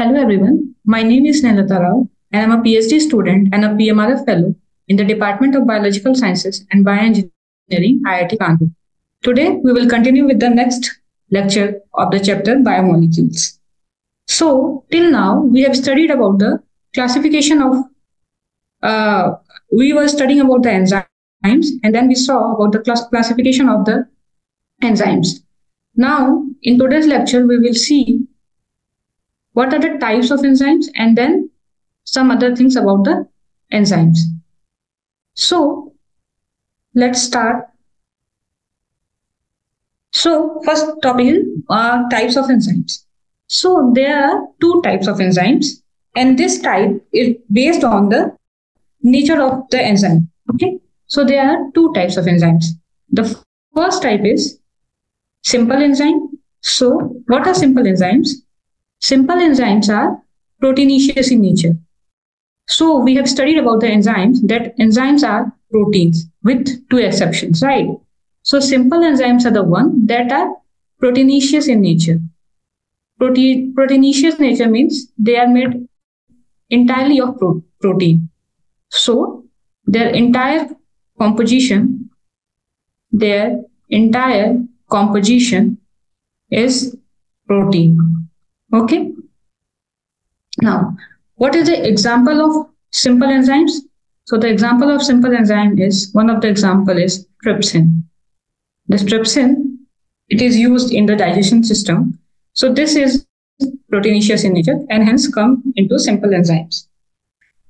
Hello everyone, my name is Snehlata Rao and I'm a PhD student and a PMRF fellow in the Department of Biological Sciences and Bioengineering, IIT Kanpur. Today we will continue with the next lecture of the chapter Biomolecules. So till now we have studied about the classification of, uh, we were studying about the enzymes and then we saw about the class classification of the enzymes. Now in today's lecture we will see what are the types of enzymes and then some other things about the enzymes. So let's start. So first topic is uh, types of enzymes. So there are two types of enzymes and this type is based on the nature of the enzyme. Okay. So there are two types of enzymes. The first type is simple enzyme. So what are simple enzymes? Simple enzymes are proteinaceous in nature. So we have studied about the enzymes that enzymes are proteins with two exceptions, right? So simple enzymes are the one that are proteinaceous in nature. Protein, proteinaceous nature means they are made entirely of pro protein. So their entire composition, their entire composition is protein. Okay. Now, what is the example of simple enzymes? So the example of simple enzyme is, one of the example is trypsin. This trypsin, it is used in the digestion system. So this is proteinaceous in nature and hence come into simple enzymes.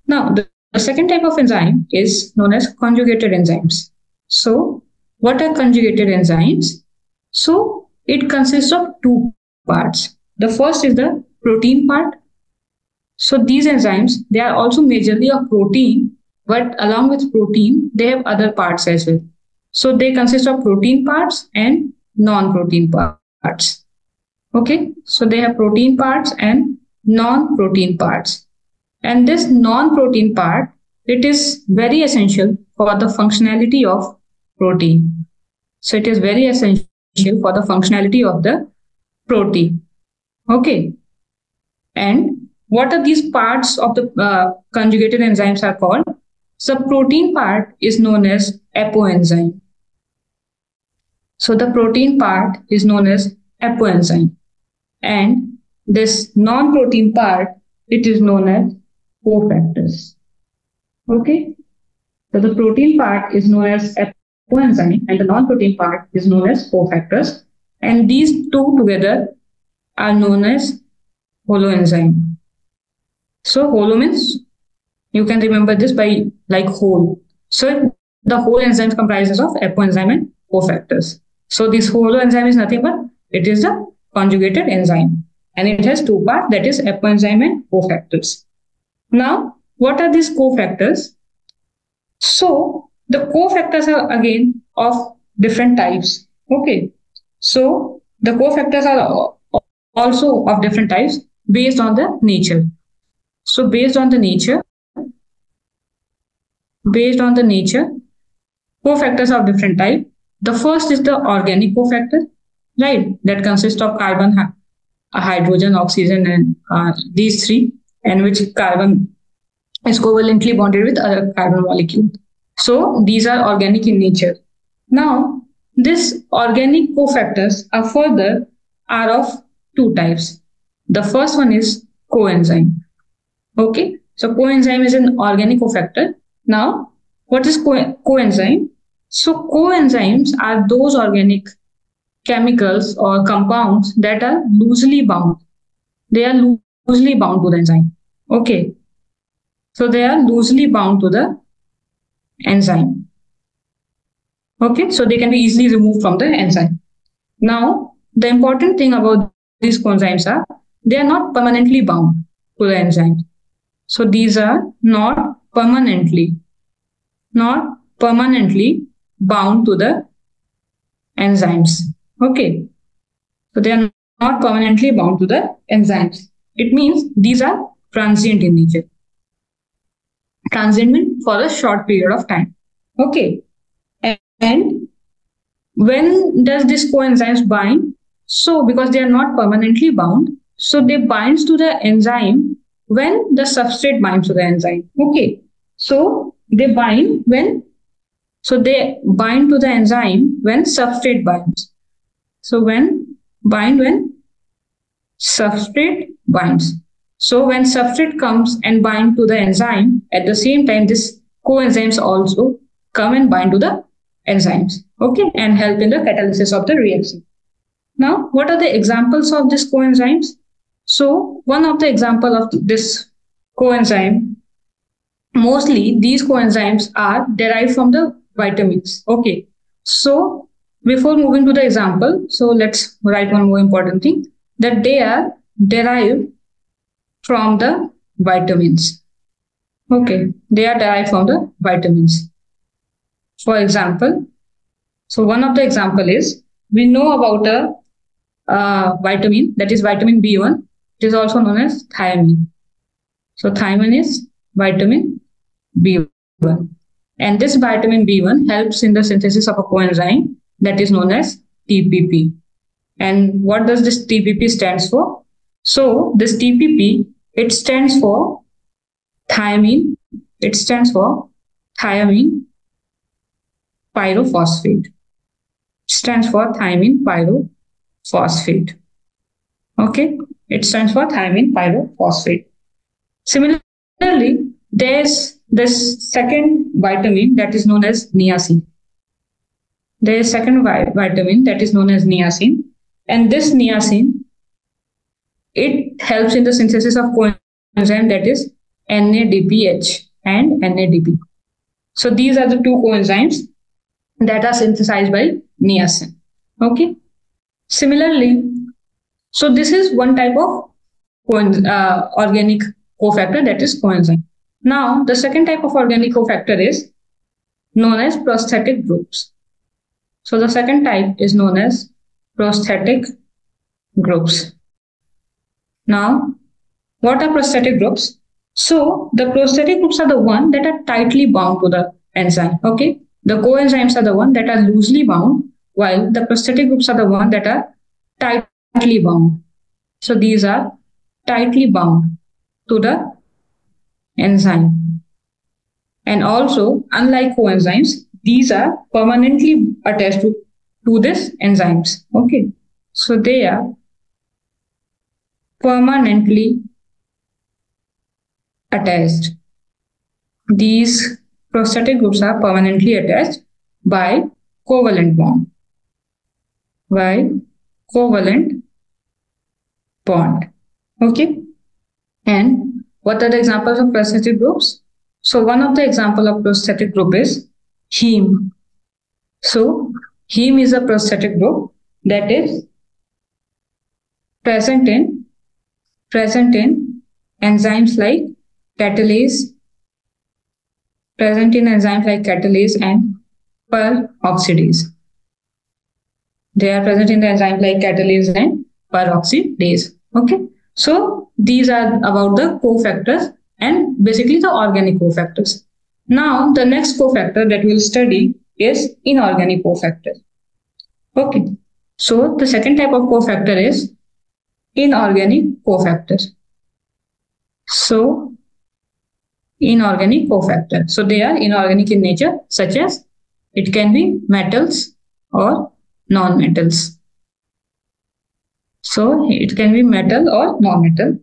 Now, the, the second type of enzyme is known as conjugated enzymes. So what are conjugated enzymes? So it consists of two parts. The first is the protein part. So these enzymes, they are also majorly a protein, but along with protein, they have other parts as well. So they consist of protein parts and non-protein parts. Okay, so they have protein parts and non-protein parts. And this non-protein part, it is very essential for the functionality of protein. So it is very essential for the functionality of the protein. Okay. And what are these parts of the uh, conjugated enzymes are called? So protein part is known as apoenzyme. So the protein part is known as apoenzyme. And this non-protein part, it is known as cofactors. Okay. So the protein part is known as coenzyme and the non-protein part is known as cofactors. And these two together are known as holoenzyme. So holo means you can remember this by like whole. So the whole enzyme comprises of apoenzyme and cofactors. So this holoenzyme is nothing but it is a conjugated enzyme and it has two parts that is apoenzyme and cofactors. Now, what are these cofactors? So the cofactors are again of different types. Okay. So the cofactors are also of different types based on the nature. So based on the nature, based on the nature, cofactors of different type. The first is the organic cofactor, right? That consists of carbon, hydrogen, oxygen, and uh, these three, and which carbon is covalently bonded with other carbon molecule. So these are organic in nature. Now, these organic cofactors are further are of two types. The first one is coenzyme. Okay, so coenzyme is an organic cofactor. Now, what is co coenzyme? So coenzymes are those organic chemicals or compounds that are loosely bound. They are loosely bound to the enzyme. Okay, so they are loosely bound to the enzyme. Okay, so they can be easily removed from the enzyme. Now, the important thing about these coenzymes are they are not permanently bound to the enzyme. So these are not permanently, not permanently bound to the enzymes. Okay. So they are not permanently bound to the enzymes. It means these are transient in nature transient for a short period of time. Okay. And when does this coenzymes bind? So because they are not permanently bound, So they binds to the enzyme when the substrate binds to the enzyme. Okay. So they bind when so they bind to the enzyme when substrate binds. So when bind when substrate binds. So when substrate comes and bind to the enzyme, at the same time, this coenzymes also come and bind to the enzymes, okay, and help in the catalysis of the reaction. Now, what are the examples of these coenzymes? So one of the example of this coenzyme, mostly these coenzymes are derived from the vitamins. Okay, so before moving to the example, so let's write one more important thing that they are derived from the vitamins. Okay, they are derived from the vitamins. For example, so one of the example is we know about a uh, vitamin that is vitamin B1. It is also known as thiamine. So thiamine is vitamin B1. And this vitamin B1 helps in the synthesis of a coenzyme that is known as TPP. And what does this TPP stands for? So this TPP, it stands for thiamine. It stands for thiamine pyrophosphate. It Stands for thiamine pyrophosphate. Okay, it stands for thiamine pyrophosphate. Similarly, there's this second vitamin that is known as niacin. There is second vitamin that is known as niacin, and this niacin it helps in the synthesis of coenzyme that is NADPH and NADP. So these are the two coenzymes that are synthesized by niacin. Okay. Similarly, so this is one type of uh, organic cofactor that is coenzyme. Now, the second type of organic cofactor is known as prosthetic groups. So the second type is known as prosthetic groups. Now, what are prosthetic groups? So the prosthetic groups are the one that are tightly bound to the enzyme. Okay. The coenzymes are the one that are loosely bound, while the prosthetic groups are the one that are tightly bound. So these are tightly bound to the enzyme. And also, unlike coenzymes, these are permanently attached to, to this enzymes. Okay. So they are permanently attached. These prosthetic groups are permanently attached by covalent bond. By covalent bond. Okay. And what are the examples of prosthetic groups? So one of the example of prosthetic group is heme. So heme is a prosthetic group that is present in present in enzymes like catalase present in enzymes like catalase and peroxidase. They are present in the enzyme like catalase and peroxidase. Okay. So these are about the cofactors and basically the organic cofactors. Now the next cofactor that we'll study is inorganic cofactor. Okay. So the second type of cofactor is inorganic cofactor. So inorganic cofactor. So they are inorganic in nature, such as it can be metals or non-metals. So it can be metal or non-metal.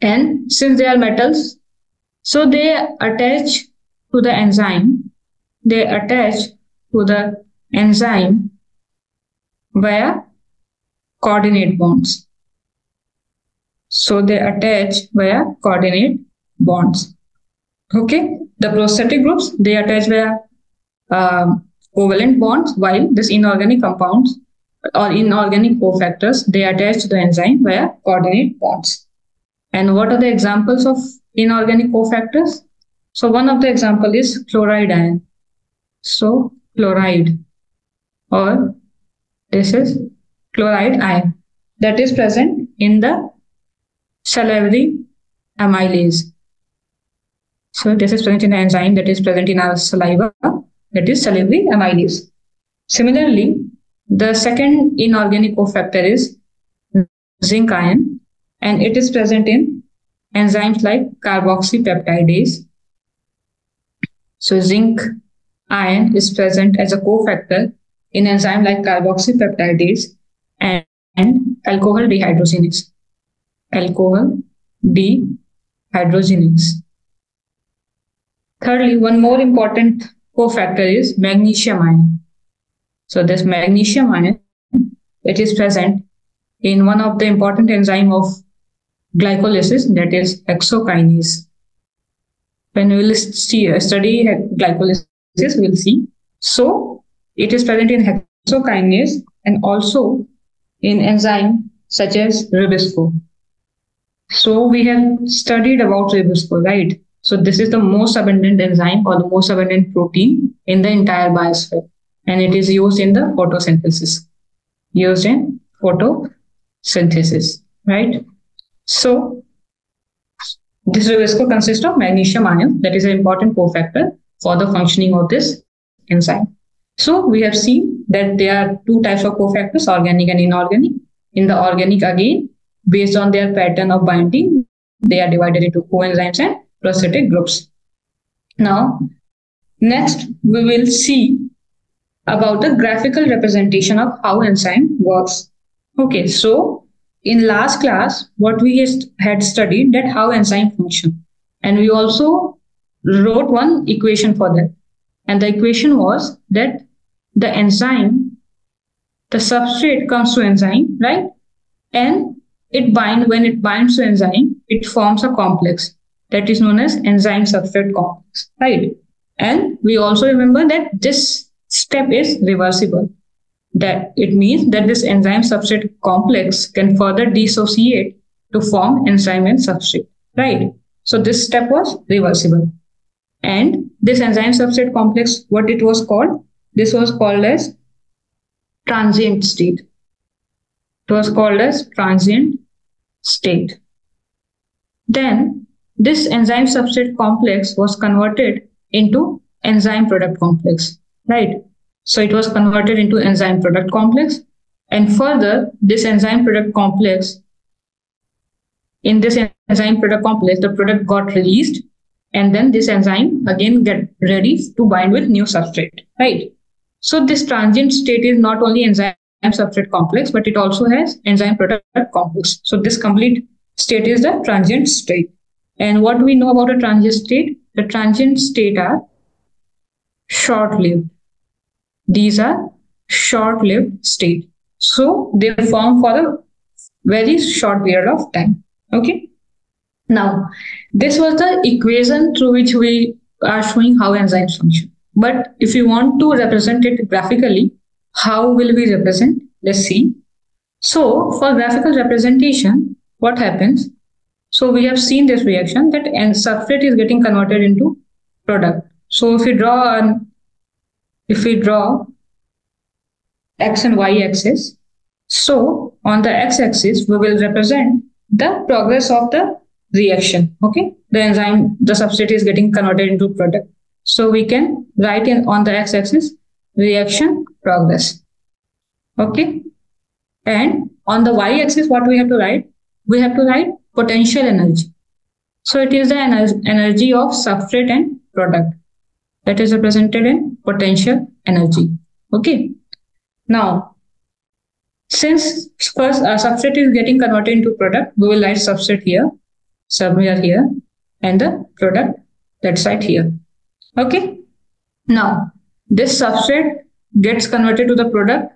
And since they are metals, so they attach to the enzyme, they attach to the enzyme via coordinate bonds. So they attach via coordinate bonds. Okay, the prosthetic groups, they attach via um, covalent bonds, while this inorganic compounds or inorganic cofactors, they attach to the enzyme via coordinate bonds. And what are the examples of inorganic cofactors? So one of the example is chloride ion. So chloride or this is chloride ion that is present in the salivary amylase. So this is present in the enzyme that is present in our saliva, that is salivary amylase. Similarly, the second inorganic cofactor is zinc ion. and it is present in enzymes like carboxypeptidase. So zinc ion is present as a cofactor in enzyme like carboxypeptidase and, and alcohol dehydrogenase. Alcohol dehydrogenase. Thirdly, one more important cofactor is magnesium ion. So this magnesium ion, it is present in one of the important enzyme of glycolysis that is hexokinase. When we will see, uh, study glycolysis, we'll see. So it is present in hexokinase and also in enzyme such as RuBisCO. So we have studied about RuBisCO, right? So this is the most abundant enzyme or the most abundant protein in the entire biosphere. And it is used in the photosynthesis. Used in photosynthesis, right? So this RuBisCO consists of magnesium ion that is an important cofactor for the functioning of this enzyme. So we have seen that there are two types of cofactors, organic and inorganic. In the organic again, based on their pattern of binding, they are divided into coenzymes and prosthetic groups. Now, next we will see about the graphical representation of how enzyme works. Okay, so in last class, what we had studied that how enzyme function. And we also wrote one equation for that. And the equation was that the enzyme, the substrate comes to enzyme, right? And it bind when it binds to enzyme, it forms a complex that is known as enzyme substrate complex, right? And we also remember that this step is reversible. That it means that this enzyme substrate complex can further dissociate to form enzyme and substrate, right? So this step was reversible. And this enzyme substrate complex, what it was called? This was called as transient state. It was called as transient state. Then this enzyme substrate complex was converted into enzyme product complex, right? So it was converted into enzyme product complex. And further, this enzyme product complex, in this enzyme product complex, the product got released and then this enzyme again get ready to bind with new substrate, right? So this transient state is not only enzyme substrate complex, but it also has enzyme product complex. So this complete state is the transient state. And what we know about a transient state? The transient state are short-lived. These are short-lived state. So they form for a very short period of time. Okay. Now, this was the equation through which we are showing how enzymes function. But if you want to represent it graphically, how will we represent? Let's see. So for graphical representation, what happens? So we have seen this reaction that and substrate is getting converted into product. So if we draw an, if we draw x and y axis, so on the x axis we will represent the progress of the reaction. Okay, the enzyme, the substrate is getting converted into product. So we can write in on the x-axis reaction progress. Okay. And on the y-axis, what we have to write? We have to write potential energy. So it is the ener energy of substrate and product that is represented in potential energy. Okay. Now, since first uh, substrate is getting converted into product, we will write substrate here, submere here, and the product that side here. Okay. Now, this substrate gets converted to the product.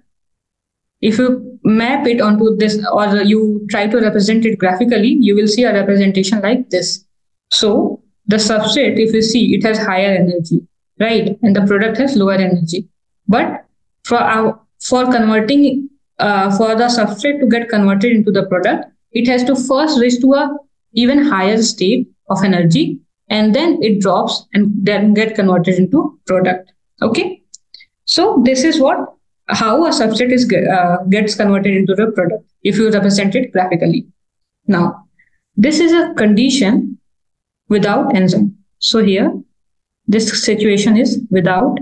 If you map it onto this or you try to represent it graphically, you will see a representation like this. So the substrate, if you see, it has higher energy, right? And the product has lower energy. But for our, for converting, uh, for the substrate to get converted into the product, it has to first reach to a even higher state of energy and then it drops and then get converted into product. Okay. So this is what how a substrate is uh, gets converted into the product if you represent it graphically. Now, this is a condition without enzyme. So here, this situation is without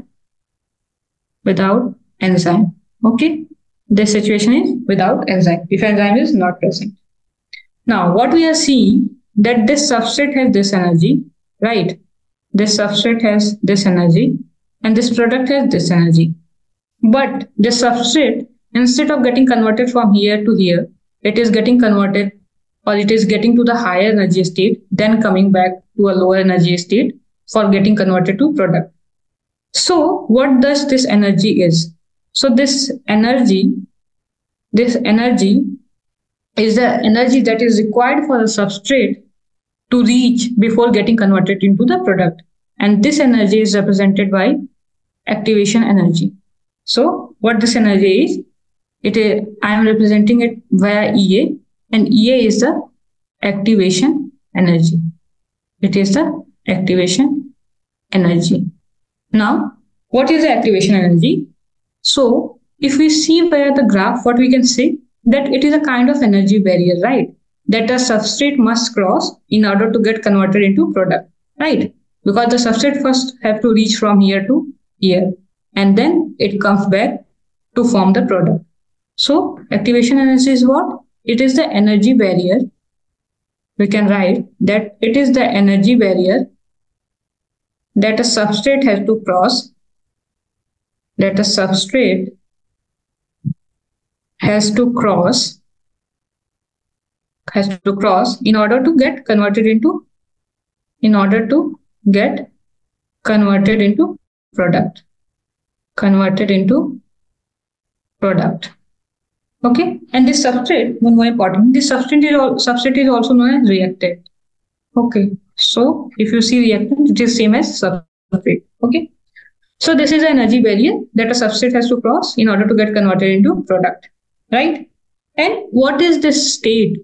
without enzyme. Okay, this situation is without enzyme. If enzyme is not present. Now, what we are seeing that this substrate has this energy, right? This substrate has this energy and this product has this energy. But the substrate, instead of getting converted from here to here, it is getting converted or it is getting to the higher energy state, then coming back to a lower energy state for getting converted to product. So what does this energy is? So this energy, this energy is the energy that is required for the substrate to reach before getting converted into the product. And this energy is represented by activation energy. So what this energy is, it is, I am representing it via EA and EA is the activation energy. It is the activation energy. Now, what is the activation energy? So, if we see via the graph, what we can say that it is a kind of energy barrier, right? That a substrate must cross in order to get converted into product, right? Because the substrate first have to reach from here to here, and then it comes back to form the product. So, activation energy is what? It is the energy barrier. We can write that it is the energy barrier that a substrate has to cross that a substrate has to cross has to cross in order to get converted into in order to get converted into product converted into product okay and this substrate one more important this substrate is, substrate is also known as reactant okay so if you see reactant, it is same as substrate. Okay. So this is the energy barrier that a substrate has to cross in order to get converted into product, right? And what is this state?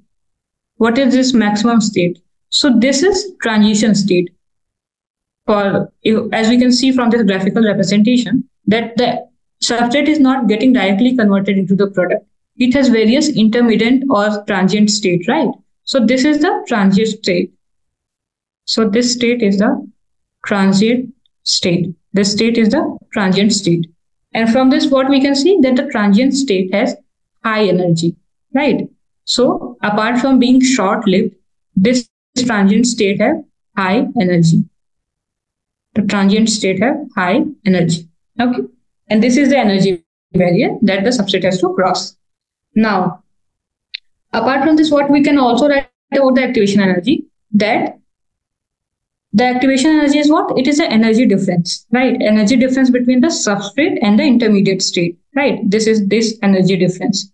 What is this maximum state? So this is transition state. For as we can see from this graphical representation, that the substrate is not getting directly converted into the product. It has various intermittent or transient state, right? So this is the transient state. So this state is the transient state. This state is the transient state. And from this, what we can see that the transient state has high energy, right? So apart from being short-lived, this transient state have high energy. The transient state have high energy. Okay. And this is the energy barrier that the substrate has to cross. Now, apart from this, what we can also write about the activation energy that the activation energy is what? It is the energy difference, right? Energy difference between the substrate and the intermediate state, right? This is this energy difference.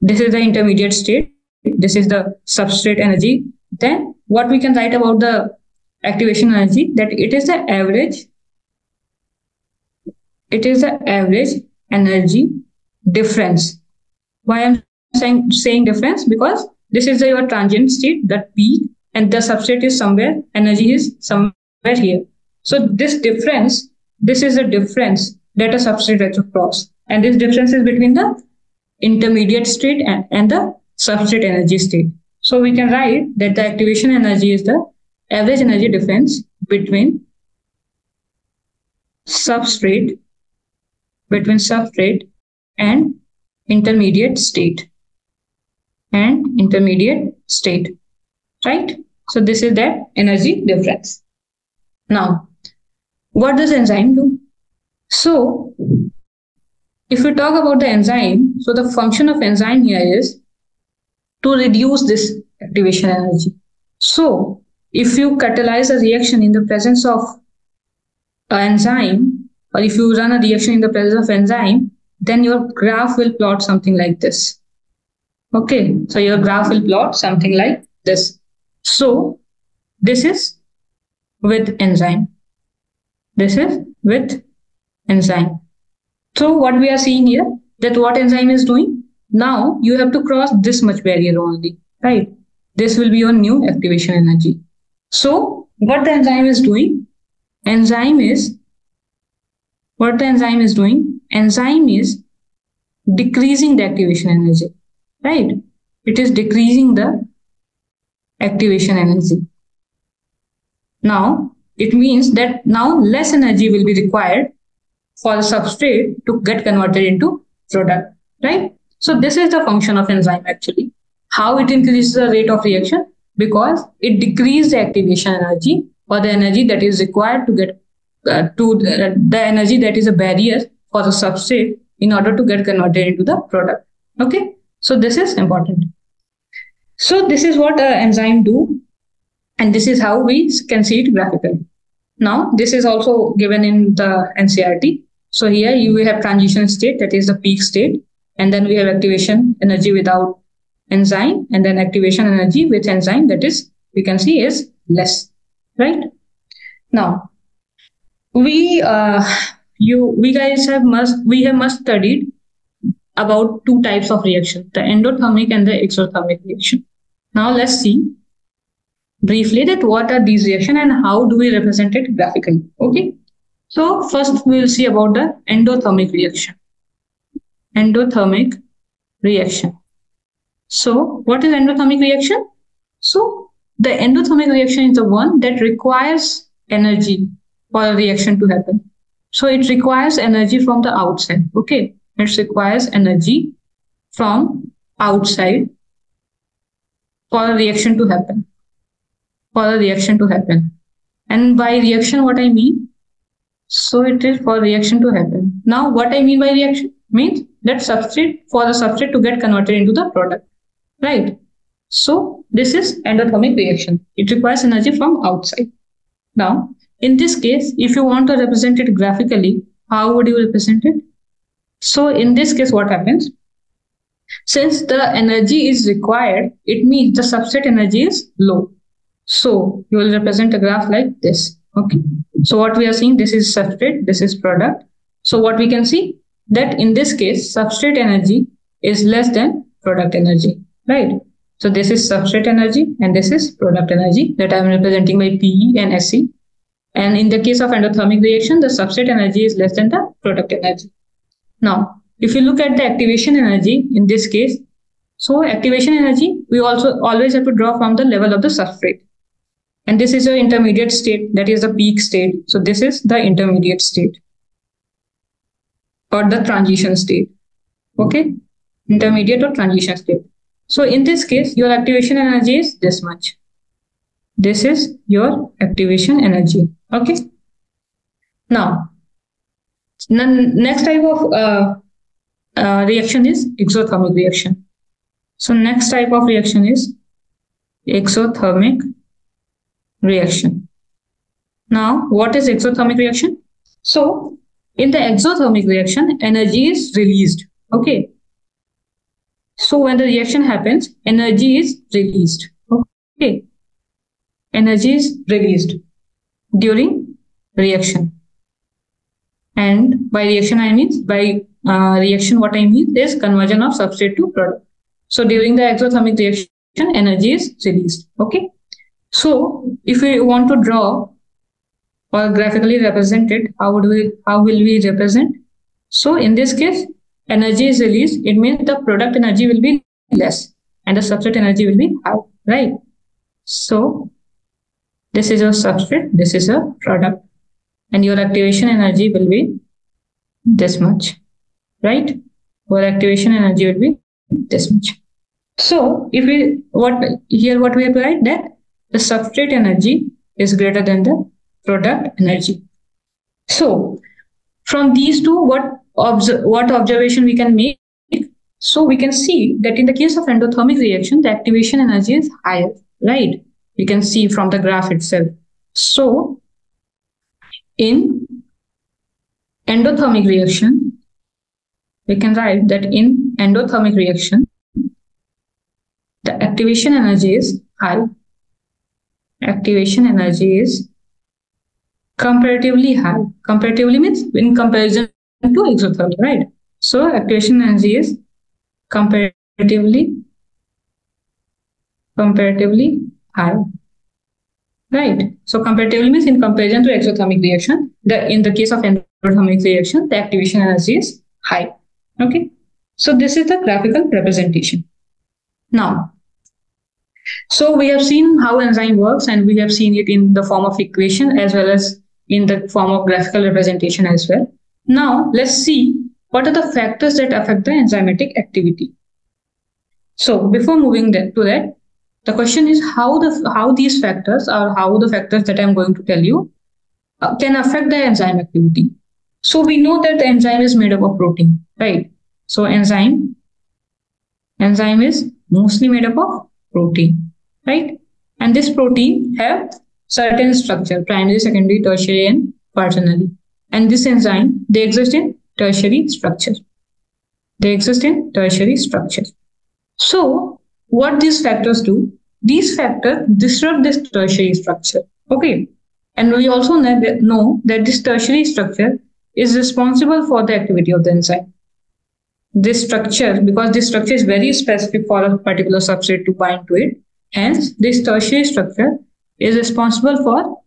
This is the intermediate state. This is the substrate energy. Then what we can write about the activation energy that it is the average it is the average energy difference why i'm saying saying difference because this is your transient state that peak and the substrate is somewhere, energy is somewhere here. So this difference, this is the difference that a substrate cross. And this difference is between the intermediate state and, and the substrate energy state. So we can write that the activation energy is the average energy difference between substrate between substrate and intermediate state and intermediate state right so this is that energy difference. Now, what does enzyme do? So if we talk about the enzyme, so the function of enzyme here is to reduce this activation energy. So if you catalyze a reaction in the presence of an enzyme, or if you run a reaction in the presence of enzyme, then your graph will plot something like this. Okay, so your graph will plot something like this. So this is with enzyme. This is with enzyme. So what we are seeing here, that what enzyme is doing, now you have to cross this much barrier only, right? This will be your new activation energy. So what the enzyme is doing, enzyme is, what the enzyme is doing, enzyme is decreasing the activation energy, right? It is decreasing the activation energy. Now, it means that now less energy will be required for the substrate to get converted into product, right? So this is the function of enzyme actually. How it increases the rate of reaction? Because it decreases the activation energy or the energy that is required to get Uh, to the, energy that is a barrier for the substrate in order to get converted into the product. Okay, so this is important. So this is what an enzyme do, and this is how we can see it graphically. Now this is also given in the NCERT. So here you have transition state, that is the peak state, and then we have activation energy without enzyme, and then activation energy with enzyme, that is we can see is less, right? Now we uh, you we guys have must we have must studied about two types of reaction the endothermic and the exothermic reaction. Now let's see briefly that what are these reaction and how do we represent it graphically okay? So first we'll see about the endothermic reaction. Endothermic reaction. So what is endothermic reaction? So the endothermic reaction is the one that requires energy for a reaction to happen. So it requires energy from the outside. Okay. It requires energy from outside for a reaction to happen. For a reaction to happen. And by reaction, what I mean? So it is for reaction to happen. Now, what I mean by reaction means that substrate for the substrate to get converted into the product. Right. So this is endothermic reaction. It requires energy from outside. Now, in this case, if you want to represent it graphically, how would you represent it? So in this case, what happens? Since the energy is required, it means the substrate energy is low. So you will represent a graph like this. Okay. So what we are seeing, this is substrate, this is product. So what we can see that in this case, substrate energy is less than product energy, right? So this is substrate energy and this is product energy that I'm representing by PE and SE. And in the case of endothermic reaction, the substrate energy is less than the product energy. Now, if you look at the activation energy in this case, so activation energy, we also always have to draw from the level of the substrate. And this is your intermediate state, that is the peak state. So this is the intermediate state or the transition state. Okay, intermediate or transition state. So in this case, your activation energy is this much. This is your activation energy. Okay. Now, next type of uh, uh, reaction is exothermic reaction. So next type of reaction is exothermic reaction. Now, what is exothermic reaction? So, in the exothermic reaction, energy is released. Okay. So, when the reaction happens, energy is released. Okay. Energy is released during reaction. And by reaction, I mean by uh, reaction, what I mean is conversion of substrate to product. So during the exothermic reaction, energy is released. Okay. So if we want to draw or graphically represent it, how would we how will we represent? So in this case, energy is released. It means the product energy will be less and the substrate energy will be high, right? So this is your substrate, this is a product. And your activation energy will be this much, right? Your activation energy will be this much. So if we, what here what we have to write that the substrate energy is greater than the product energy. So from these two, what, obs- what observation we can make? So we can see that in the case of endothermic reaction, the activation energy is higher, right? You can see from the graph itself. So in endothermic reaction, we can write that in endothermic reaction, the activation energy is high. Activation energy is comparatively high. Comparatively means in comparison to exothermic, right? So activation energy is comparatively comparatively high. Right. So comparatively means in comparison to exothermic reaction, the in the case of endothermic reaction, the activation energy is high. Okay. So this is the graphical representation. Now, so we have seen how enzyme works and we have seen it in the form of equation as well as in the form of graphical representation as well. Now let's see what are the factors that affect the enzymatic activity. So before moving to that, the question is how the how these factors or how the factors that I'm going to tell you uh, can affect the enzyme activity. So we know that the enzyme is made up of protein, right? So enzyme, enzyme is mostly made up of protein, right? And this protein have certain structure, primary, secondary, tertiary, and quaternary. And this enzyme, they exist in tertiary structure. They exist in tertiary structure. So what these factors do? These factors disrupt this tertiary structure. Okay. And we also know that this tertiary structure is responsible for the activity of the enzyme. This structure, because this structure is very specific for a particular substrate to bind to it, hence this tertiary structure is responsible for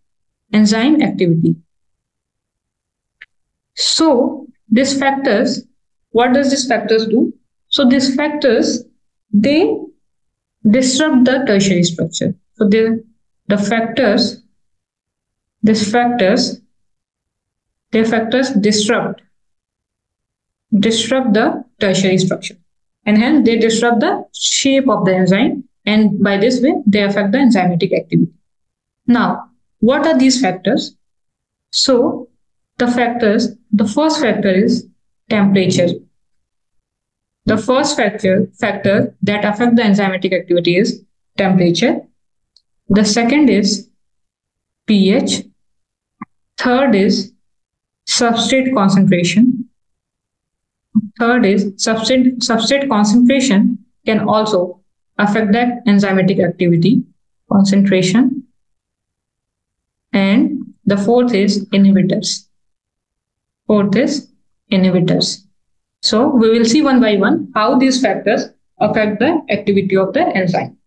enzyme activity. So these factors, what does these factors do? So these factors, they disrupt the tertiary structure. So the, the factors, these factors, their factors disrupt, disrupt the tertiary structure. And hence they disrupt the shape of the enzyme and by this way they affect the enzymatic activity. Now, what are these factors? So the factors, the first factor is temperature. The first factor, factor that affect the enzymatic activity is temperature. The second is pH. Third is substrate concentration. Third is substrate, substrate concentration can also affect that enzymatic activity concentration. And the fourth is inhibitors. Fourth is inhibitors. So we will see one by one how these factors affect the activity of the enzyme.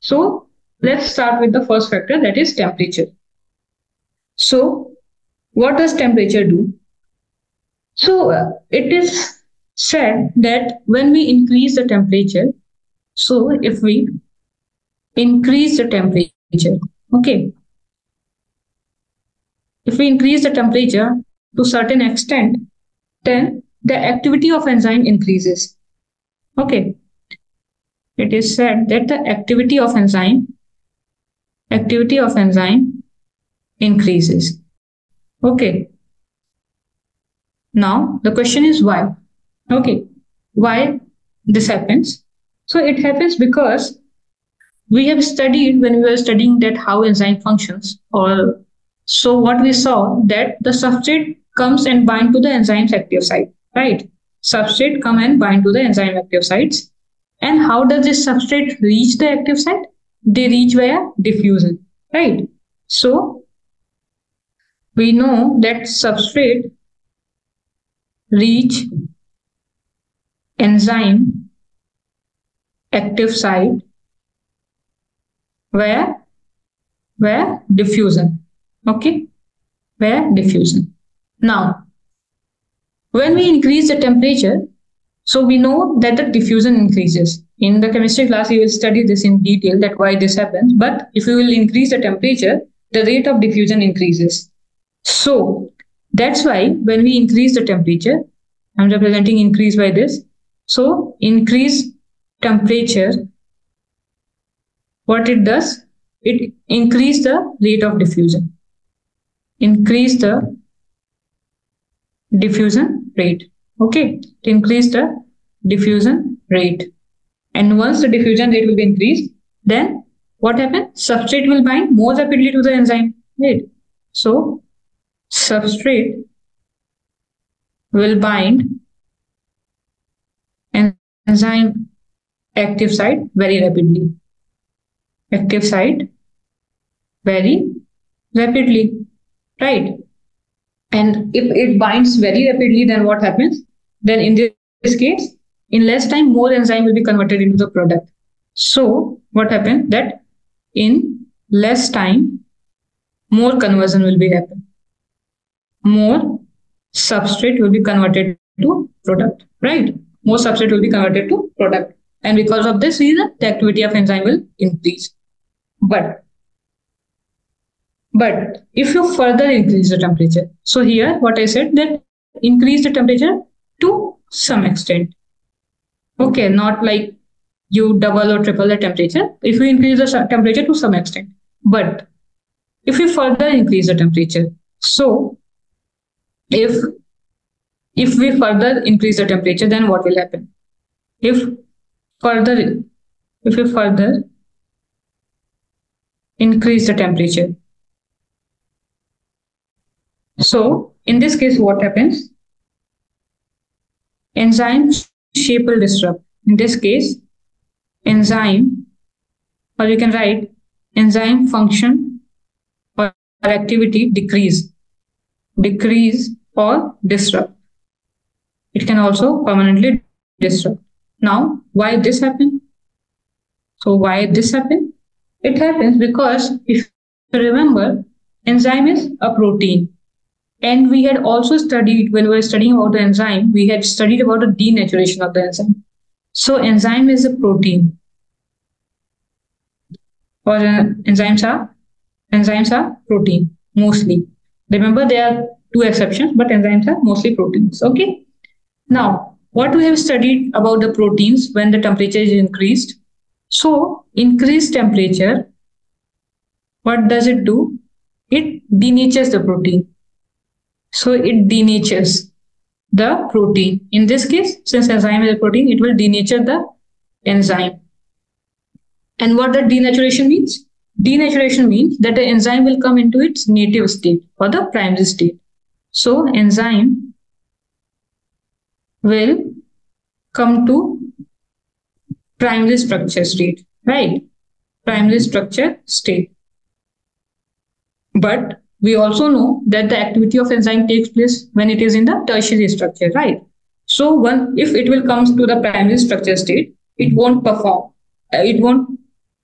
So let's start with the first factor that is temperature. So what does temperature do? So uh, it is said that when we increase the temperature, so if we increase the temperature, okay, if we increase the temperature, to certain extent, then the activity of enzyme increases. Okay. It is said that the activity of enzyme, activity of enzyme increases. Okay. Now the question is why? Okay. Why this happens? So it happens because we have studied when we were studying that how enzyme functions or so what we saw that the substrate comes and bind to the enzyme's active site, right? Substrate come and bind to the enzyme active sites. And how does this substrate reach the active site? They reach via diffusion, right? So we know that substrate reach enzyme active site where where diffusion okay where diffusion now, when we increase the temperature, so we know that the diffusion increases. In the chemistry class, you will study this in detail that why this happens. But if you will increase the temperature, the rate of diffusion increases. So that's why when we increase the temperature, I'm representing increase by this. So increase temperature, what it does, it increase the rate of diffusion. Increase the diffusion rate. Okay, to increase the diffusion rate. And once the diffusion rate will be increased, then what happens? Substrate will bind more rapidly to the enzyme. Right? So substrate will bind enzyme active site very rapidly. Active site very rapidly. Right? And if it binds very rapidly, then what happens? Then in this case, in less time, more enzyme will be converted into the product. So what happens? That in less time, more conversion will be happen. More substrate will be converted to product, right? More substrate will be converted to product. And because of this reason, the activity of enzyme will increase. But but if you further increase the temperature, so here what I said that increase the temperature to some extent. Okay, not like you double or triple the temperature if you increase the temperature to some extent. But if you further increase the temperature, so if if we further increase the temperature, then what will happen? If further if we further increase the temperature. So in this case, what happens? Enzyme shape will disrupt. In this case, enzyme, or you can write enzyme function or activity decrease, decrease or disrupt. It can also permanently disrupt. Now, why this happen? So why this happen? It happens because if you remember, enzyme is a protein. And we had also studied, when we were studying about the enzyme, we had studied about the denaturation of the enzyme. So enzyme is a protein. Or uh, enzymes are enzymes are protein mostly. Remember there are two exceptions, but enzymes are mostly proteins. Okay. Now, what we have studied about the proteins when the temperature is increased. So increased temperature, what does it do? It denatures the protein. So it denatures the protein. In this case, since enzyme is a protein, it will denature the enzyme. And what that denaturation means? Denaturation means that the enzyme will come into its native state or the primary state. So enzyme will come to primary structure state, right? Primary structure state. But we also know that the activity of enzyme takes place when it is in the tertiary structure, right? So one, if it will come to the primary structure state, it won't perform, uh, it won't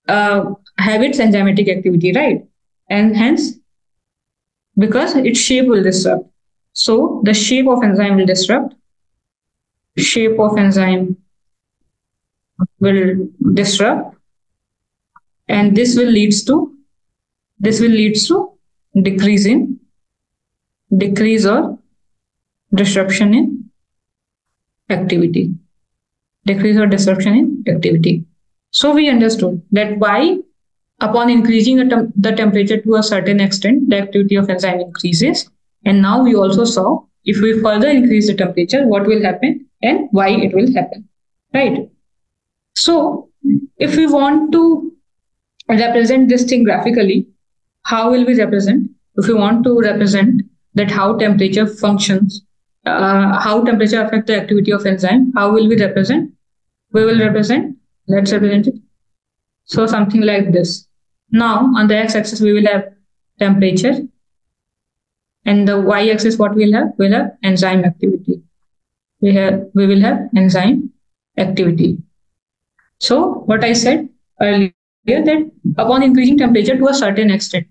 uh, have its enzymatic activity, right? And hence, because its shape will disrupt. So the shape of enzyme will disrupt. Shape of enzyme will disrupt. And this will leads to this will leads to decrease in decrease or disruption in activity. Decrease or disruption in activity. So we understood that why upon increasing the, the temperature to a certain extent the activity of enzyme increases. And now we also saw if we further increase the temperature what will happen and why it will happen right? So if we want to represent this thing graphically how will we represent? If we want to represent that how temperature functions, uh, how temperature affect the activity of enzyme, how will we represent? We will represent, let's represent it. So something like this. Now on the x-axis we will have temperature and the y-axis what we'll have? We'll have enzyme activity. We have we will have enzyme activity. So what I said earlier that upon increasing temperature to a certain extent,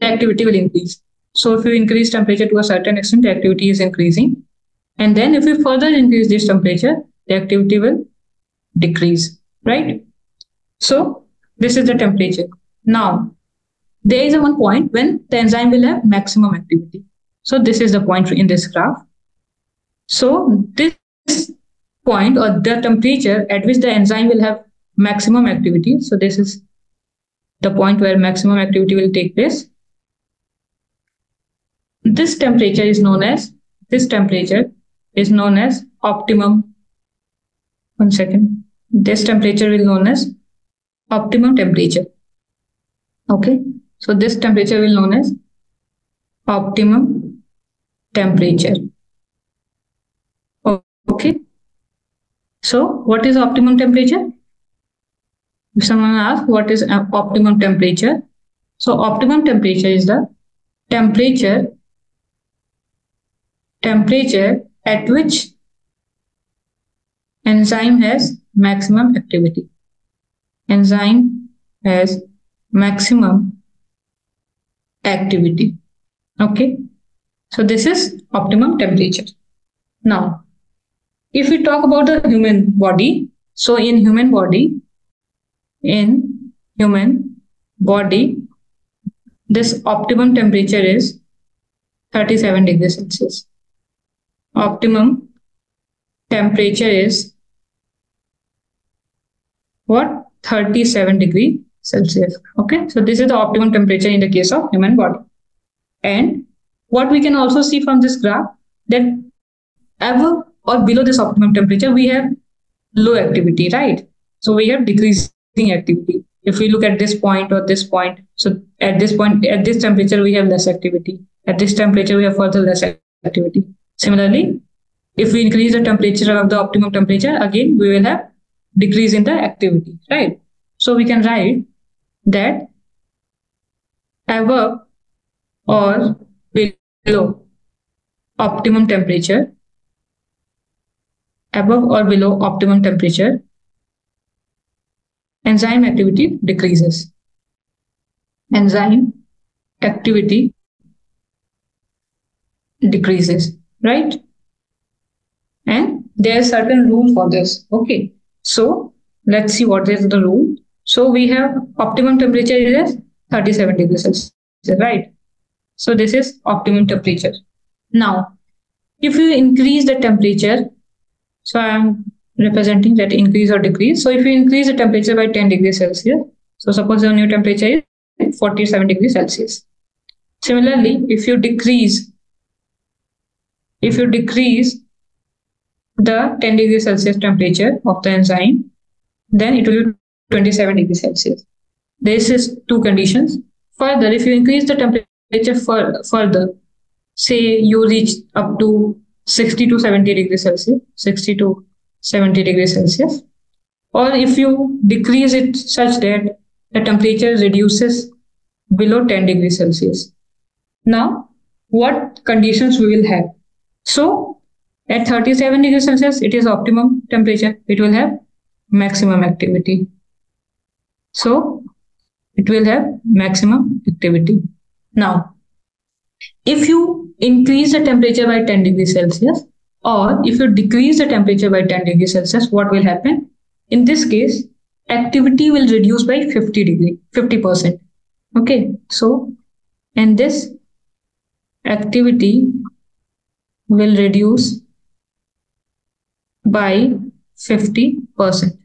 the activity will increase. So if you increase temperature to a certain extent, the activity is increasing. And then if you further increase this temperature, the activity will decrease, right? So this is the temperature. Now, there is a one point when the enzyme will have maximum activity. So this is the point in this graph. So this point or the temperature at which the enzyme will have maximum activity. So this is the point where maximum activity will take place. This temperature is known as, this temperature is known as optimum. One second. This temperature is known as optimum temperature. Okay. So this temperature will known as optimum temperature. Okay. So what is optimum temperature? If someone asks what is uh, optimum temperature, so optimum temperature is the temperature temperature at which enzyme has maximum activity. Enzyme has maximum activity. Okay. So this is optimum temperature. Now, if we talk about the human body, so in human body, in human body, this optimum temperature is 37 degrees Celsius. Optimum temperature is what 37 degree Celsius. Okay, so this is the optimum temperature in the case of human body. And what we can also see from this graph that above or below this optimum temperature, we have low activity, right? So we have decreasing activity. If we look at this point or this point, so at this point, at this temperature, we have less activity. At this temperature, we have further less activity. Similarly, if we increase the temperature of the optimum temperature, again, we will have decrease in the activity, right? So we can write that above or below optimum temperature, above or below optimum temperature, enzyme activity decreases. Enzyme activity decreases, right? And there's certain rule for this. Okay. So let's see what is the rule. So we have optimum temperature is 37 degrees Celsius, right? So this is optimum temperature. Now, if you increase the temperature, so I'm representing that increase or decrease. So if you increase the temperature by 10 degrees Celsius, so suppose your new temperature is 47 degrees Celsius. Similarly, if you decrease, if you decrease the 10 degrees Celsius temperature of the enzyme, then it will be 27 degrees Celsius. This is two conditions. Further, if you increase the temperature for, further, say you reach up to 60 to 70 degrees Celsius, 60 to 70 degrees Celsius, or if you decrease it such that the temperature reduces below 10 degrees Celsius. Now, what conditions we will have? So, at 37 degrees Celsius, it is optimum temperature. It will have maximum activity. So it will have maximum activity. Now, if you increase the temperature by 10 degrees Celsius or if you decrease the temperature by 10 degrees Celsius, what will happen? In this case, activity will reduce by 50 degree, 50%. Okay, so and this activity will reduce by 50%.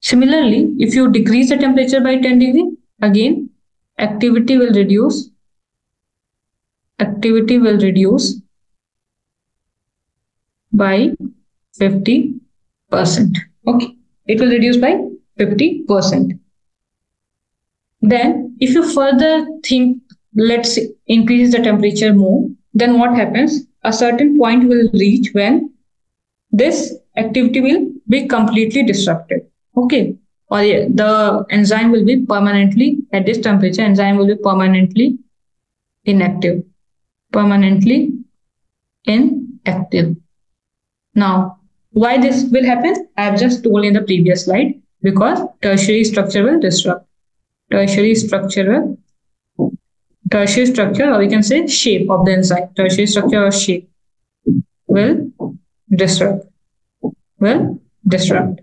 Similarly, if you decrease the temperature by 10 degree, again, activity will reduce. Activity will reduce by 50%. Okay, it will reduce by 50%. Then, if you further think, let's increase the temperature more, then what happens? A certain point will reach when this activity will be completely disrupted. Okay. Or the enzyme will be permanently at this temperature, enzyme will be permanently inactive. Permanently inactive. Now, why this will happen? I have just told in the previous slide because tertiary structure will disrupt. Tertiary structure will tertiary structure or we can say shape of the enzyme. Tertiary structure or shape will disrupt. Will disrupt.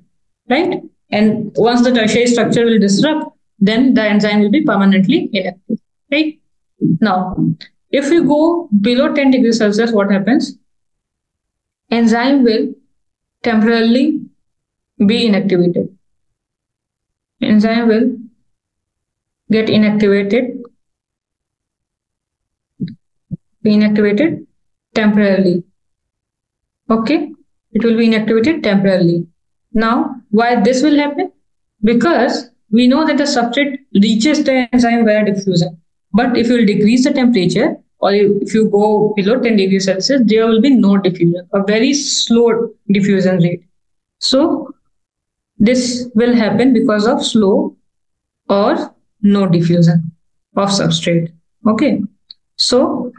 Right? And once the tertiary structure will disrupt, then the enzyme will be permanently inactive. Right? Now, if we go below 10 degrees Celsius, what happens? Enzyme will temporarily be inactivated. Enzyme will get inactivated, be inactivated temporarily. Okay, it will be inactivated temporarily. Now, why this will happen? Because we know that the substrate reaches the enzyme via diffusion. But if you will decrease the temperature or if you go below 10 degrees Celsius, there will be no diffusion, a very slow diffusion rate. So this will happen because of slow or no diffusion of substrate. Okay. So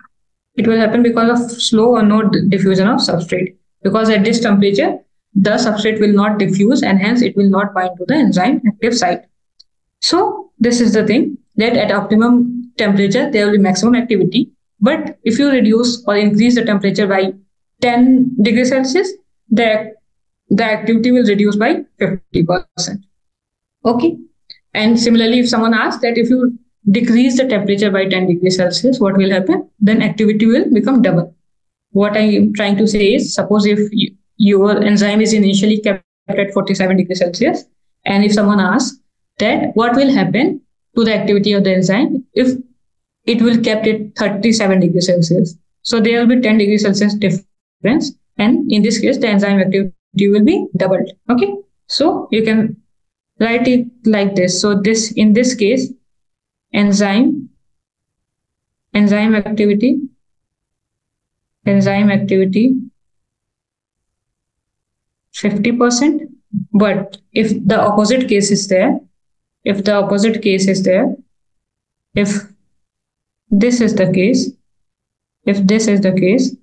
it will happen because of slow or no diffusion of substrate because at this temperature, the substrate will not diffuse and hence it will not bind to the enzyme active site. So this is the thing that at optimum temperature, there will be maximum activity. But if you reduce or increase the temperature by 10 degrees Celsius, the, the activity will reduce by 50%. Okay. And similarly, if someone asks that if you decrease the temperature by 10 degrees Celsius, what will happen? Then activity will become double. What I am trying to say is, suppose if you, your enzyme is initially kept at 47 degrees Celsius And if someone asks that what will happen to the activity of the enzyme if it will kept it 37 degrees Celsius. So there will be 10 degrees Celsius difference. And in this case, the enzyme activity will be doubled. Okay. So you can write it like this. So this, in this case, enzyme, enzyme activity, enzyme activity 50%. But if the opposite case is there, if the opposite case is there, if this is the case, if this is the case,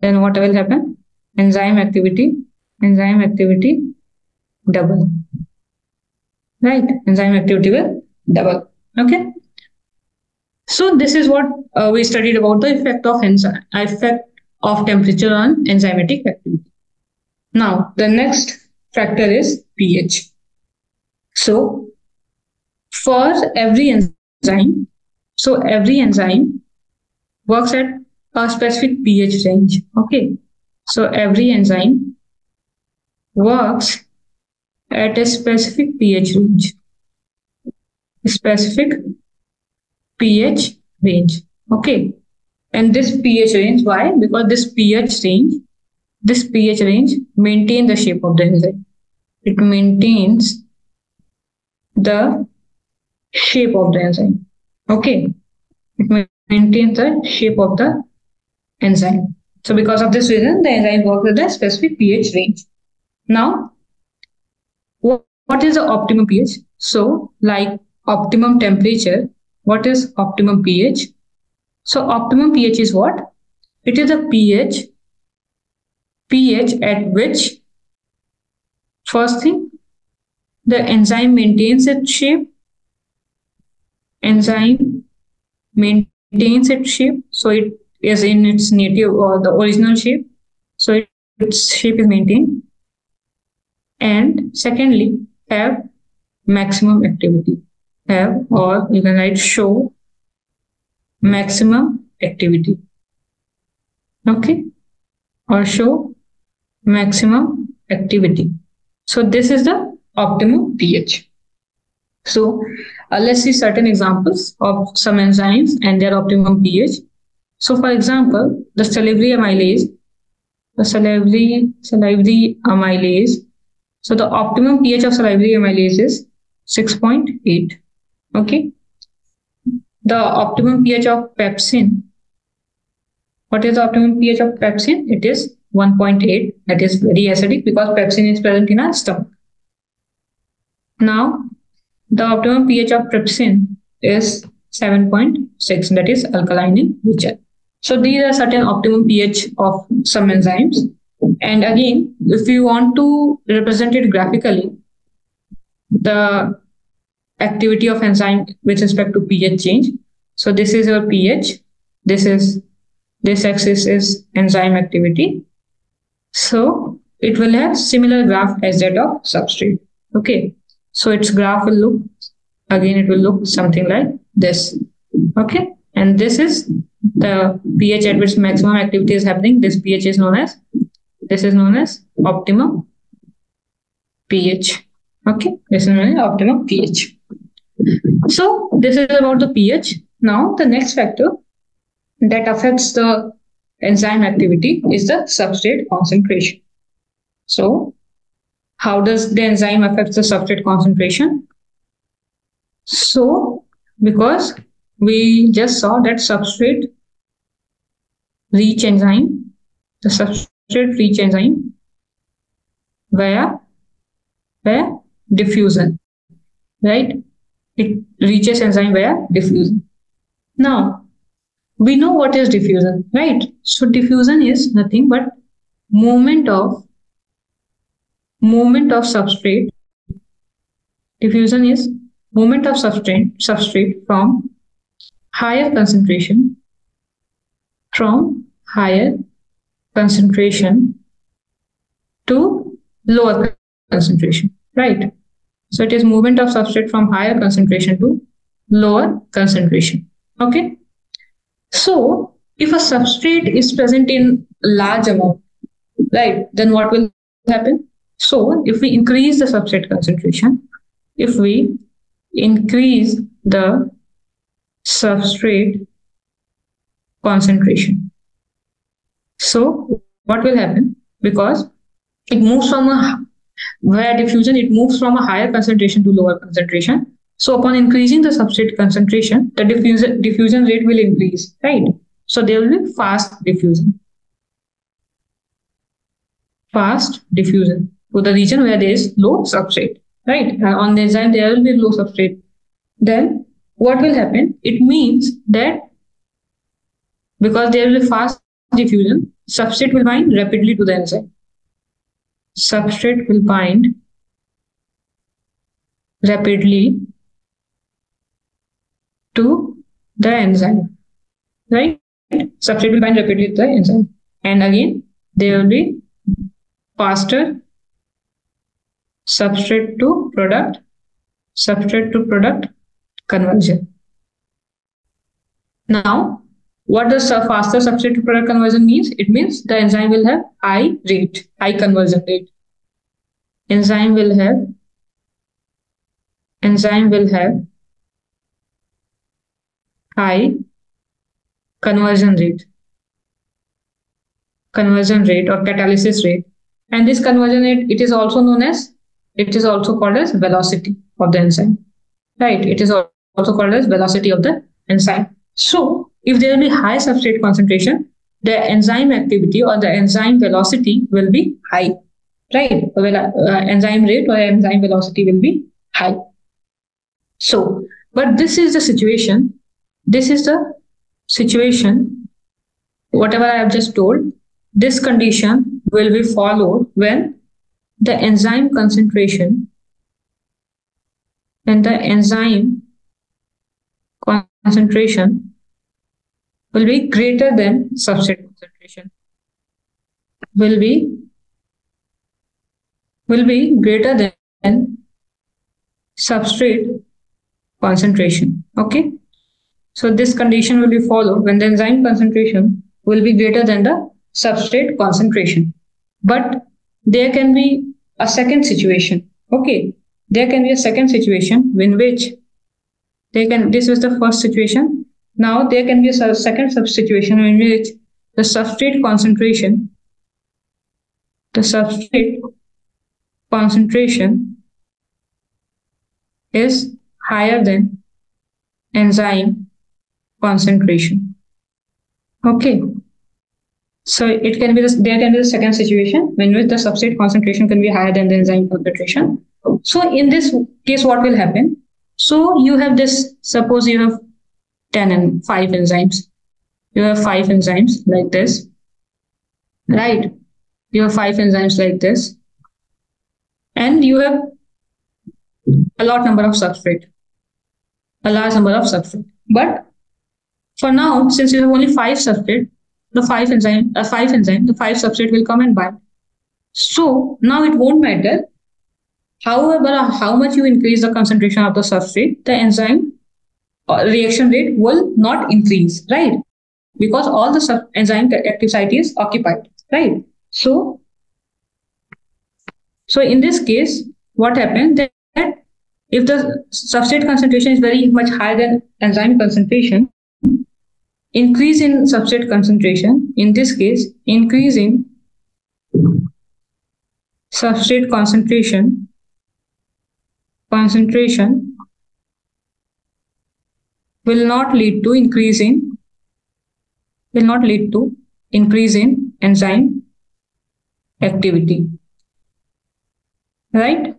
then what will happen? Enzyme activity, enzyme activity double. Right? Enzyme activity will double. Okay. So this is what uh, we studied about the effect of enzyme, effect of temperature on enzymatic activity. Now the next factor is pH. So for every enzyme, so every enzyme works at a specific pH range. Okay. So every enzyme works at a specific pH range. Specific pH range. Okay. And this pH range, why? Because this pH range, this pH range maintain the shape of the enzyme. It maintains the shape of the enzyme. Okay. It maintains the shape of the enzyme. So because of this reason, the enzyme works with a specific pH range. Now, what is the optimum pH? So like optimum temperature, what is optimum pH? So optimum pH is what? It is a pH, pH at which, first thing, the enzyme maintains its shape. Enzyme maintains its shape. So it is in its native or the original shape. So it, its shape is maintained. And secondly, have maximum activity. Have or you can write show maximum activity. Okay. Or show maximum activity. So this is the optimum pH. So uh, let's see certain examples of some enzymes and their optimum pH. So for example, the salivary amylase, the salivary, salivary amylase. So the optimum pH of salivary amylase is 6.8. Okay. The optimum pH of pepsin. What is the optimum pH of pepsin? It is 1.8. That is very acidic because pepsin is present in our stomach. Now, the optimum pH of trypsin is 7.6, that is alkaline in nature. So these are certain optimum pH of some enzymes. And again, if you want to represent it graphically, the activity of enzyme with respect to pH change. So this is your pH. This is this axis is enzyme activity. So it will have similar graph as that of substrate. Okay. So its graph will look, again, it will look something like this. Okay. And this is the pH at which maximum activity is happening. This pH is known as, this is known as optimum pH. Okay. This is as optimum pH. So this is about the pH. Now the next factor that affects the enzyme activity is the substrate concentration. So how does the enzyme affect the substrate concentration? So, because we just saw that substrate reach enzyme, the substrate reach enzyme via, via diffusion, right? It reaches enzyme via diffusion. Now, we know what is diffusion, right? So diffusion is nothing but movement of movement of substrate. Diffusion is movement of substrate, substrate from higher concentration from higher concentration to lower concentration, right? So it is movement of substrate from higher concentration to lower concentration. Okay. So if a substrate is present in large amount, right, then what will happen? So if we increase the substrate concentration, if we increase the substrate concentration. So what will happen? Because it moves from a where diffusion, it moves from a higher concentration to lower concentration. So upon increasing the substrate concentration, the diffusion, diffusion rate will increase, right? So there will be fast diffusion. Fast diffusion to the region where there is low substrate, right? Uh, on the enzyme, there will be low substrate. Then what will happen? It means that because there will be fast diffusion, substrate will bind rapidly to the enzyme. Substrate will bind rapidly to the enzyme, right? Substrate will bind rapidly to the enzyme. And again, there will be faster substrate to product, substrate to product conversion. Now, what does faster substrate to product conversion means? It means the enzyme will have high rate, high conversion rate. Enzyme will have enzyme will have high conversion rate. Conversion rate or catalysis rate. And this conversion rate it is also known as it is also called as velocity of the enzyme. Right? It is also called as velocity of the enzyme. So if there will be high substrate concentration, the enzyme activity or the enzyme velocity will be high, right? Well, uh, enzyme rate or enzyme velocity will be high. So, but this is the situation. This is the situation. Whatever I have just told, this condition will be followed when the enzyme concentration and the enzyme concentration will be greater than substrate concentration. Will be will be greater than substrate concentration. Okay. So this condition will be followed when the enzyme concentration will be greater than the substrate concentration. But there can be a second situation. Okay. There can be a second situation in which they can, this is the first situation now there can be a second substitution in which the substrate concentration, the substrate concentration is higher than enzyme concentration. Okay. So it can be there can be the second situation when which the substrate concentration can be higher than the enzyme concentration. So in this case, what will happen? So you have this, suppose you have 10 and 5 enzymes. You have 5 enzymes like this, right? You have 5 enzymes like this. And you have a lot number of substrate, a large number of substrate. But for now, since you have only 5 substrate, the 5 enzyme, uh, 5 enzyme, the 5 substrate will come and bind. So now it won't matter However, how much you increase the concentration of the substrate, the enzyme Uh, reaction rate will not increase, right? Because all the enzyme active site is occupied, right? So, so in this case, what happens that if the substrate concentration is very much higher than enzyme concentration, increase in substrate concentration, in this case, increase in substrate concentration, concentration will not lead to increase in will not lead to increase in enzyme activity. Right?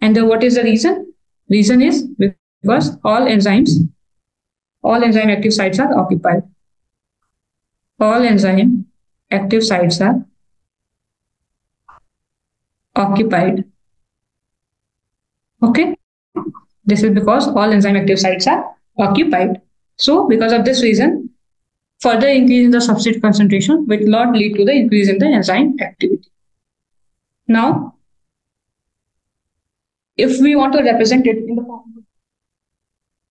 And the, what is the reason? Reason is because all enzymes all enzyme active sites are occupied. All enzyme active sites are occupied. Okay? This is because all enzyme active sites are occupied. So because of this reason, further increase in the substrate concentration will not lead to the increase in the enzyme activity. Now, if we want to represent it in the form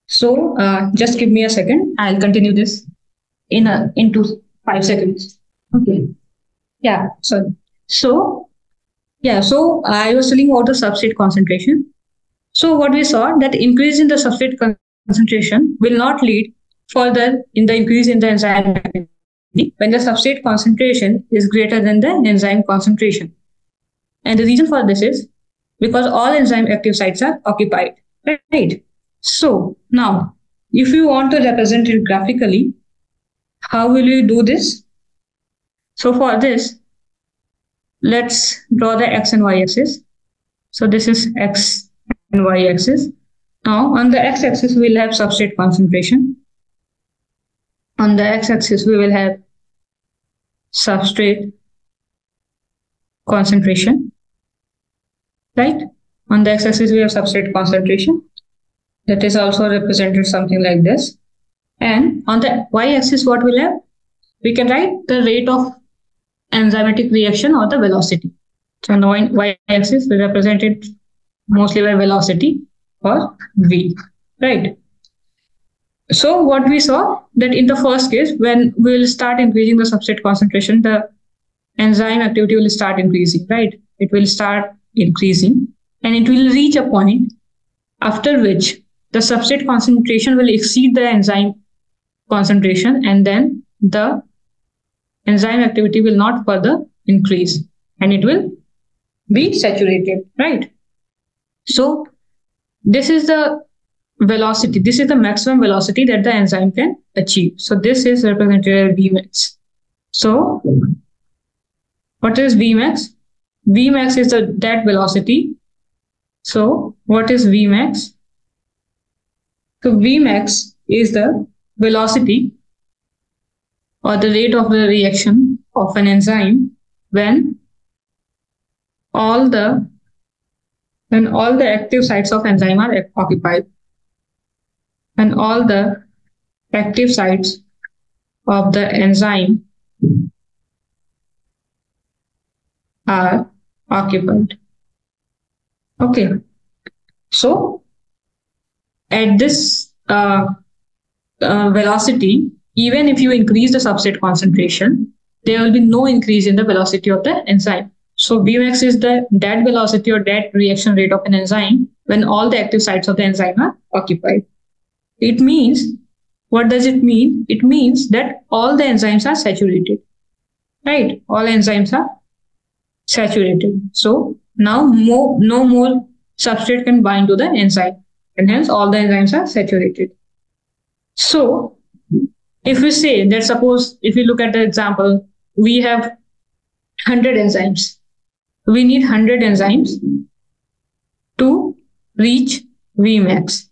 so uh, just give me a second. I'll continue this in a into five seconds. Okay. Yeah. So so Yeah, so I was telling about the substrate concentration. So what we saw that increase in the substrate concentration will not lead further in the increase in the enzyme activity when the substrate concentration is greater than the enzyme concentration. And the reason for this is because all enzyme active sites are occupied, right? So now, if you want to represent it graphically, how will you do this? So for this, let's draw the x and y axis. So this is x and y axis. Now on the x axis, we'll have substrate concentration. On the x axis, we will have substrate concentration, right? On the x axis, we have substrate concentration. That is also represented something like this. And on the y-axis, what we'll have? We can write the rate of enzymatic reaction or the velocity. So on the y-axis, we represent it mostly by velocity or v, right? So what we saw that in the first case, when we will start increasing the substrate concentration, the enzyme activity will start increasing, right? It will start increasing and it will reach a point after which the substrate concentration will exceed the enzyme concentration and then the enzyme activity will not further increase and it will be saturated, right? So this is the velocity. This is the maximum velocity that the enzyme can achieve. So this is represented as Vmax. So what is Vmax? Vmax is the that velocity. So what is Vmax? So Vmax is the velocity or the rate of the reaction of an enzyme when all the when all the active sites of enzyme are occupied and all the active sites of the enzyme are occupied. Okay, so at this uh, uh, velocity, even if you increase the substrate concentration, there will be no increase in the velocity of the enzyme. So Vmax is the dead velocity or dead reaction rate of an enzyme when all the active sites of the enzyme are occupied. It means, what does it mean? It means that all the enzymes are saturated, right? All enzymes are saturated. So now more, no more substrate can bind to the enzyme and hence all the enzymes are saturated. So if we say that suppose if we look at the example, we have 100 enzymes. We need 100 enzymes to reach Vmax.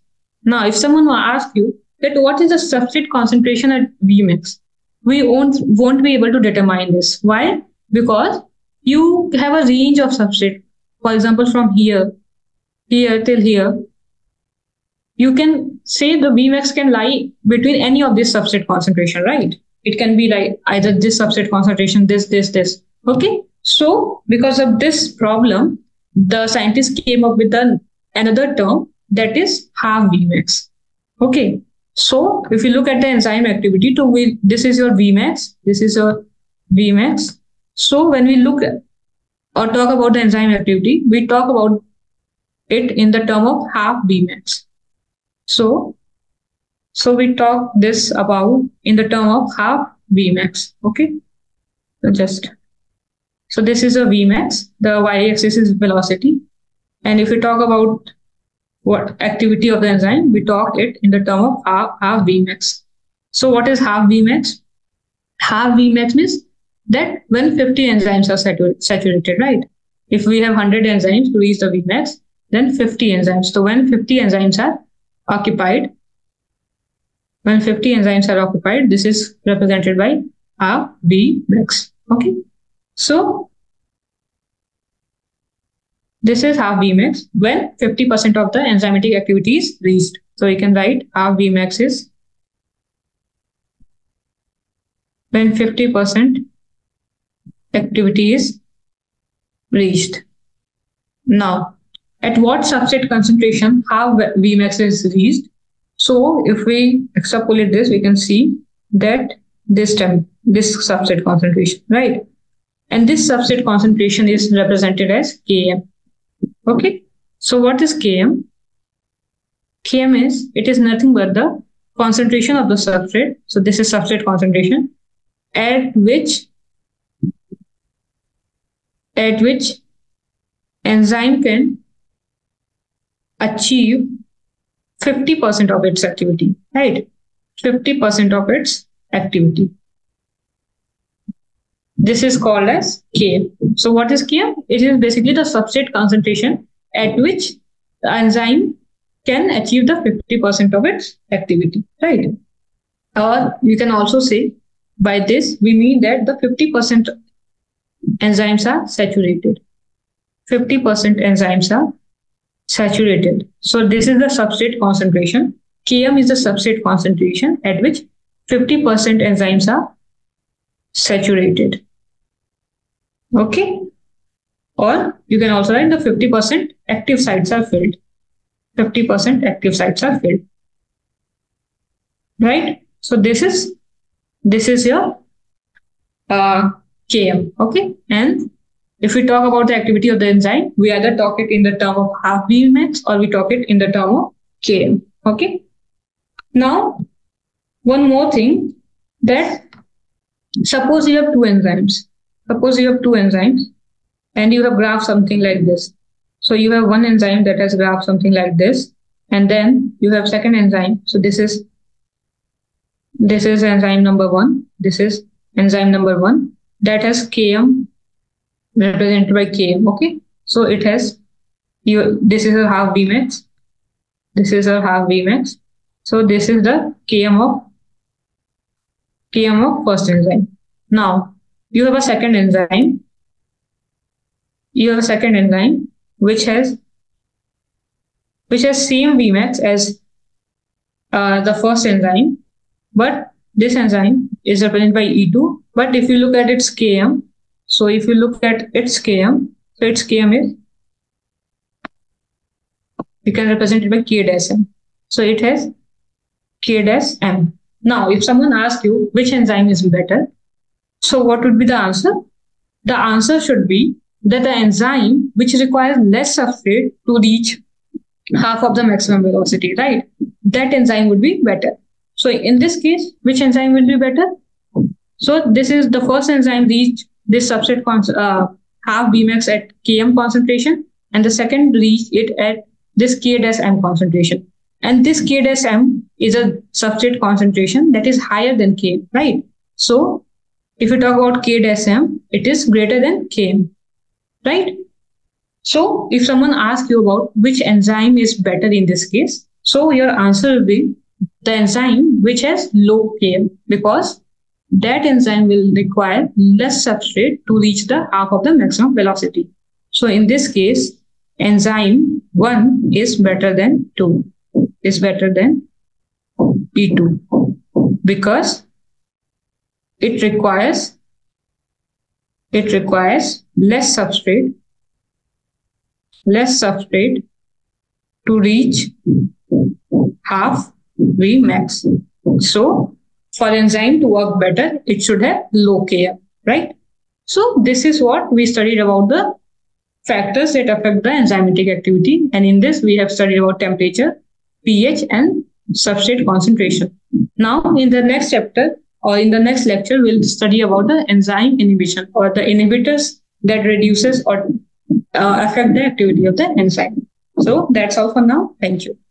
Now, if someone will ask you that what is the substrate concentration at Vmax, we won't, won't be able to determine this. Why? Because you have a range of substrate. For example, from here, here till here, you can say the Vmax can lie between any of this substrate concentration, right? It can be like either this substrate concentration, this, this, this. Okay. So because of this problem, the scientists came up with an, another term that is half Vmax. Okay. So if you look at the enzyme activity, to we, this is your Vmax, this is your Vmax. So when we look at, or talk about the enzyme activity, we talk about it in the term of half Vmax. So, so we talk this about in the term of half Vmax. Okay. So just, so this is a Vmax, the y-axis is velocity. And if we talk about what activity of the enzyme, we talk it in the term of half, half Vmax. So what is half Vmax? Half Vmax means that when 50 enzymes are saturated, right? If we have 100 enzymes to reach the Vmax, then 50 enzymes. So when 50 enzymes are occupied. When 50 enzymes are occupied, this is represented by half V max. Okay. So this is half Vmax when 50% of the enzymatic activity is reached. So you can write half Vmax is when 50% activity is reached. Now, at what substrate concentration half Vmax is reached. So if we extrapolate this, we can see that this time, this substrate concentration, right? And this substrate concentration is represented as Km. Okay. So what is Km? Km is, it is nothing but the concentration of the substrate. So this is substrate concentration at which at which enzyme can achieve 50% of its activity, right? 50% of its activity. This is called as K. So what is K? It is basically the substrate concentration at which the enzyme can achieve the 50% of its activity, right? Or you can also say by this, we mean that the 50% enzymes are saturated. 50% enzymes are saturated. So this is the substrate concentration. Km is the substrate concentration at which 50% enzymes are saturated. Okay. Or you can also write the 50% active sites are filled. 50% active sites are filled. Right? So this is this is your uh, Km. Okay. And if we talk about the activity of the enzyme, we either talk it in the term of half Vmax or we talk it in the term of Km. Okay. Now, one more thing that suppose you have two enzymes. Suppose you have two enzymes and you have graphed something like this. So you have one enzyme that has graphed something like this, and then you have second enzyme. So this is this is enzyme number one. This is enzyme number one that has Km represented by Km. Okay, so it has you. This is a half Vmax. This is a half Vmax. So this is the Km of Km of first enzyme. Now you have a second enzyme. You have a second enzyme which has which has same Vmax as uh, the first enzyme, but this enzyme is represented by E2. But if you look at its Km, so if you look at its Km, so its Km is, you can represent it by K dash M. So it has K dash M. Now, if someone asks you which enzyme is better, so what would be the answer? The answer should be that the enzyme which requires less substrate to reach half of the maximum velocity, right? That enzyme would be better. So in this case, which enzyme will be better? So this is the first enzyme reach this substrate uh, half Vmax at Km concentration, and the second reach it at this K dash M concentration. And this K dash M is a substrate concentration that is higher than K, right? So if you talk about K dash M, it is greater than Km, right? So if someone asks you about which enzyme is better in this case, so your answer will be the enzyme which has low Km because that enzyme will require less substrate to reach the half of the maximum velocity. So in this case, enzyme 1 is better than 2, is better than E2 because it requires it requires less substrate less substrate to reach half V max. So for enzyme to work better, it should have low Km, right? So this is what we studied about the factors that affect the enzymatic activity. And in this, we have studied about temperature, pH, and substrate concentration. Now, in the next chapter or in the next lecture, we'll study about the enzyme inhibition or the inhibitors that reduces or uh, affect the activity of the enzyme. So that's all for now. Thank you.